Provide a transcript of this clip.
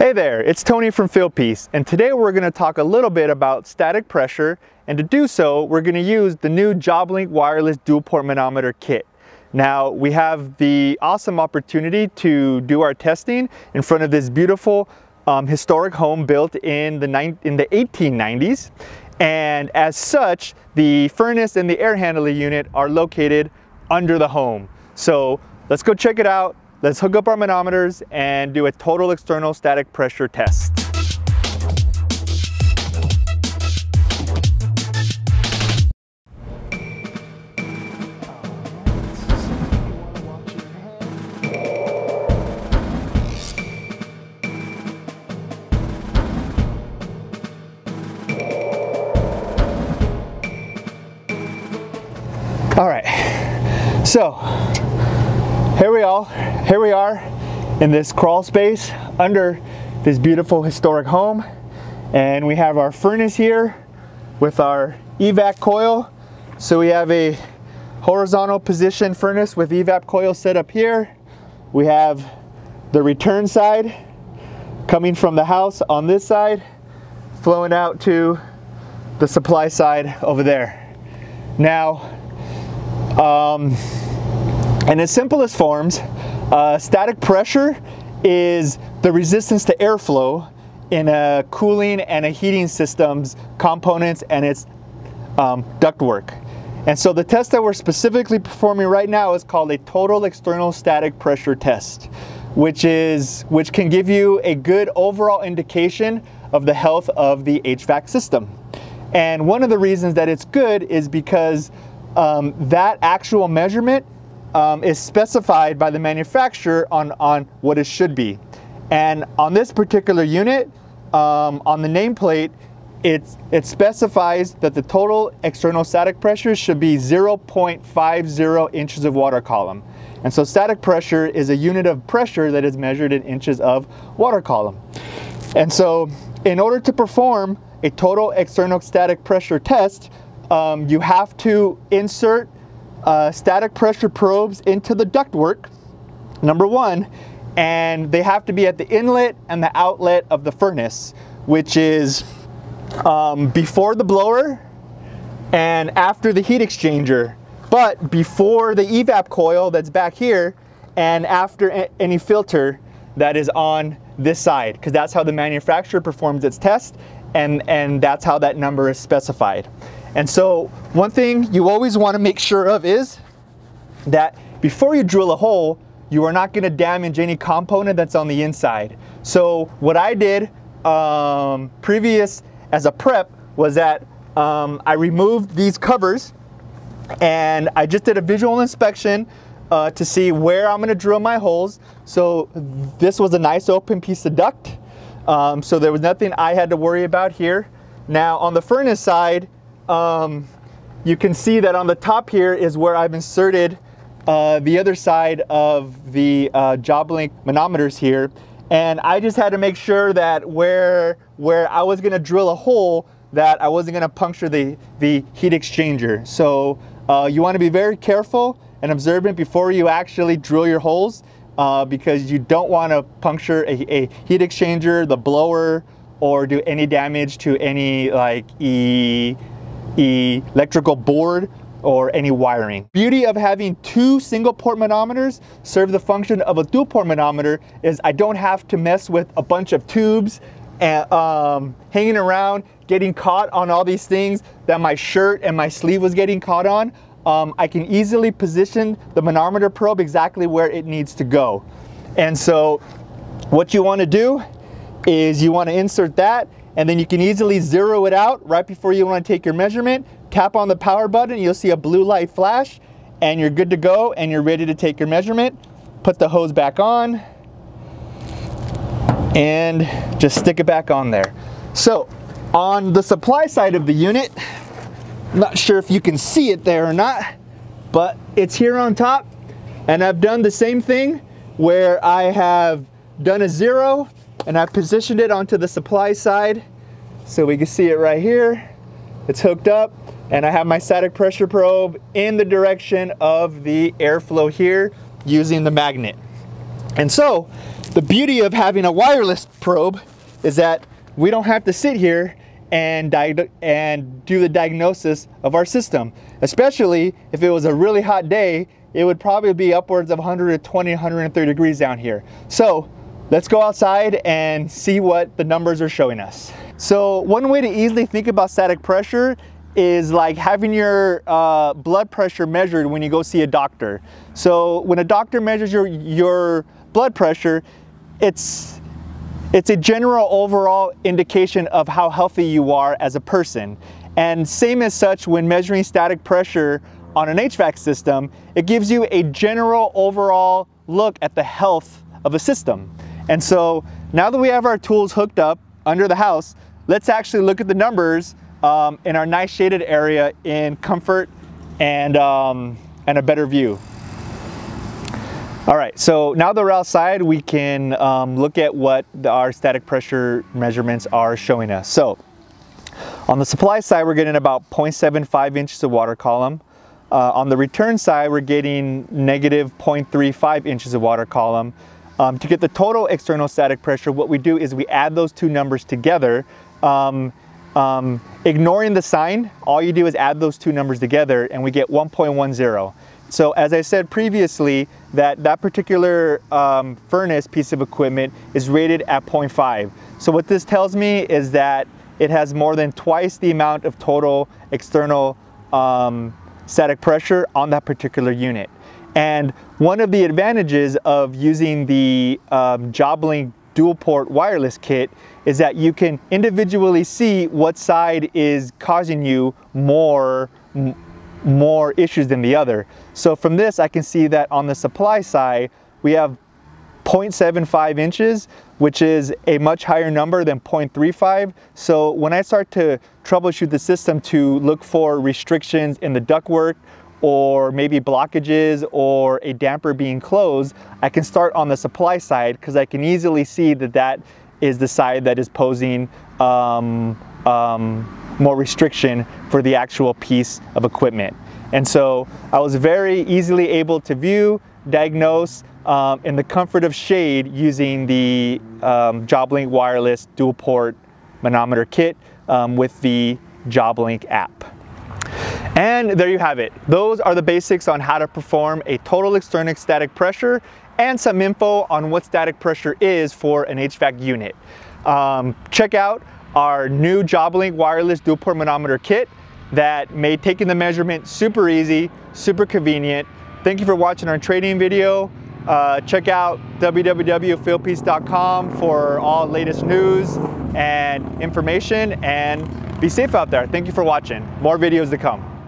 Hey there, it's Tony from Fieldpiece, and today we're going to talk a little bit about static pressure, and to do so, we're going to use the new JobLink wireless dual port manometer kit. Now, we have the awesome opportunity to do our testing in front of this beautiful um, historic home built in the, in the 1890s, and as such, the furnace and the air handling unit are located under the home. So let's go check it out Let's hook up our manometers and do a total external static pressure test. All right, so here we are, here we are in this crawl space under this beautiful historic home. And we have our furnace here with our evap coil. So we have a horizontal position furnace with evap coil set up here. We have the return side coming from the house on this side, flowing out to the supply side over there. Now, um, in its simplest forms, uh, static pressure is the resistance to airflow in a cooling and a heating system's components and its um, ductwork. And so the test that we're specifically performing right now is called a total external static pressure test, which is which can give you a good overall indication of the health of the HVAC system. And one of the reasons that it's good is because um, that actual measurement um, is specified by the manufacturer on, on what it should be. And on this particular unit, um, on the nameplate, it, it specifies that the total external static pressure should be 0.50 inches of water column. And so static pressure is a unit of pressure that is measured in inches of water column. And so in order to perform a total external static pressure test, um, you have to insert uh, static pressure probes into the ductwork, number one, and they have to be at the inlet and the outlet of the furnace, which is um, before the blower and after the heat exchanger, but before the evap coil that's back here and after any filter that is on this side, because that's how the manufacturer performs its test and, and that's how that number is specified. And so one thing you always want to make sure of is that before you drill a hole, you are not going to damage any component that's on the inside. So what I did um, previous as a prep was that um, I removed these covers and I just did a visual inspection uh, to see where I'm going to drill my holes. So this was a nice open piece of duct. Um, so there was nothing I had to worry about here. Now on the furnace side, um, you can see that on the top here is where I've inserted uh, the other side of the uh, JobLink manometers here. And I just had to make sure that where, where I was gonna drill a hole that I wasn't gonna puncture the, the heat exchanger. So uh, you wanna be very careful and observant before you actually drill your holes uh, because you don't wanna puncture a, a heat exchanger, the blower, or do any damage to any like e electrical board or any wiring. Beauty of having two single port manometers serve the function of a dual port manometer is I don't have to mess with a bunch of tubes and um, hanging around, getting caught on all these things that my shirt and my sleeve was getting caught on. Um, I can easily position the manometer probe exactly where it needs to go. And so what you wanna do is you wanna insert that and then you can easily zero it out right before you want to take your measurement. Tap on the power button, you'll see a blue light flash, and you're good to go and you're ready to take your measurement. Put the hose back on and just stick it back on there. So on the supply side of the unit, not sure if you can see it there or not, but it's here on top and I've done the same thing where I have done a zero and I've positioned it onto the supply side so we can see it right here. It's hooked up and I have my static pressure probe in the direction of the airflow here using the magnet. And so the beauty of having a wireless probe is that we don't have to sit here and, and do the diagnosis of our system. Especially if it was a really hot day, it would probably be upwards of 120, 130 degrees down here. So let's go outside and see what the numbers are showing us. So one way to easily think about static pressure is like having your uh, blood pressure measured when you go see a doctor. So when a doctor measures your, your blood pressure, it's, it's a general overall indication of how healthy you are as a person. And same as such, when measuring static pressure on an HVAC system, it gives you a general overall look at the health of a system. And so now that we have our tools hooked up under the house, let's actually look at the numbers um, in our nice shaded area in comfort and, um, and a better view. All right, so now that we're outside, we can um, look at what the, our static pressure measurements are showing us. So on the supply side, we're getting about 0.75 inches of water column. Uh, on the return side, we're getting negative 0.35 inches of water column. Um, to get the total external static pressure, what we do is we add those two numbers together. Um, um, ignoring the sign, all you do is add those two numbers together and we get 1.10. So as I said previously, that, that particular um, furnace piece of equipment is rated at 0.5. So what this tells me is that it has more than twice the amount of total external um, static pressure on that particular unit. And one of the advantages of using the um, JobLink dual port wireless kit is that you can individually see what side is causing you more, more issues than the other. So from this, I can see that on the supply side, we have 0.75 inches, which is a much higher number than 0.35. So when I start to troubleshoot the system to look for restrictions in the ductwork or maybe blockages or a damper being closed, I can start on the supply side because I can easily see that that is the side that is posing um, um, more restriction for the actual piece of equipment. And so I was very easily able to view, diagnose um, in the comfort of shade using the um, JobLink wireless dual port manometer kit um, with the JobLink app. And there you have it. Those are the basics on how to perform a total external static pressure and some info on what static pressure is for an HVAC unit. Um, check out our new JobLink wireless dual port manometer kit that made taking the measurement super easy, super convenient. Thank you for watching our training video. Uh, check out www.fieldpiece.com for all latest news and information and be safe out there. Thank you for watching. More videos to come.